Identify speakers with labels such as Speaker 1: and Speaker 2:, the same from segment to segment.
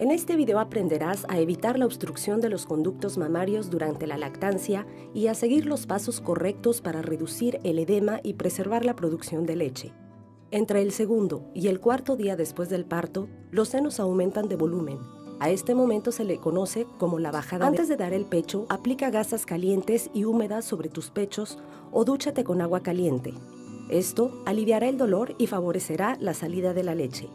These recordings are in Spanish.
Speaker 1: En este video aprenderás a evitar la obstrucción de los conductos mamarios durante la lactancia y a seguir los pasos correctos para reducir el edema y preservar la producción de leche. Entre el segundo y el cuarto día después del parto, los senos aumentan de volumen. A este momento se le conoce como la bajada. Antes de dar el pecho, aplica gasas calientes y húmedas sobre tus pechos o dúchate con agua caliente. Esto aliviará el dolor y favorecerá la salida de la leche.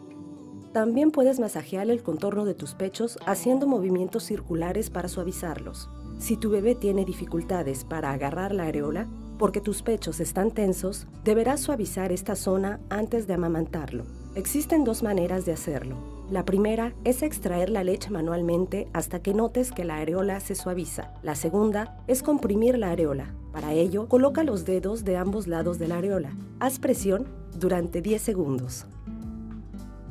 Speaker 1: También puedes masajear el contorno de tus pechos haciendo movimientos circulares para suavizarlos. Si tu bebé tiene dificultades para agarrar la areola, porque tus pechos están tensos, deberás suavizar esta zona antes de amamantarlo. Existen dos maneras de hacerlo. La primera es extraer la leche manualmente hasta que notes que la areola se suaviza. La segunda es comprimir la areola. Para ello, coloca los dedos de ambos lados de la areola. Haz presión durante 10 segundos.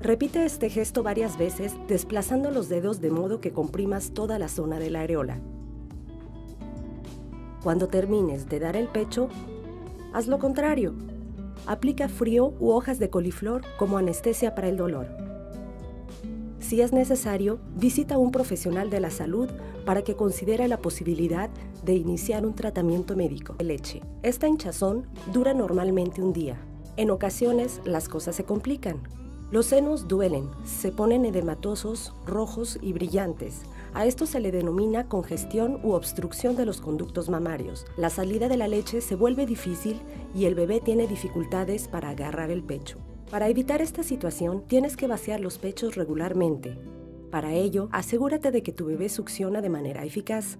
Speaker 1: Repite este gesto varias veces desplazando los dedos de modo que comprimas toda la zona de la areola. Cuando termines de dar el pecho, haz lo contrario. Aplica frío u hojas de coliflor como anestesia para el dolor. Si es necesario, visita a un profesional de la salud para que considere la posibilidad de iniciar un tratamiento médico leche. Esta hinchazón dura normalmente un día. En ocasiones las cosas se complican, los senos duelen, se ponen edematosos, rojos y brillantes. A esto se le denomina congestión u obstrucción de los conductos mamarios. La salida de la leche se vuelve difícil y el bebé tiene dificultades para agarrar el pecho. Para evitar esta situación, tienes que vaciar los pechos regularmente. Para ello, asegúrate de que tu bebé succiona de manera eficaz.